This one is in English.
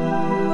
Música